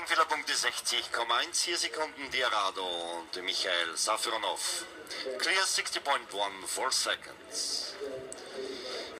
Springfehlerpunkte 60,14 Sekunden Diarado und Michael Safronov. Clear 60.14 seconds.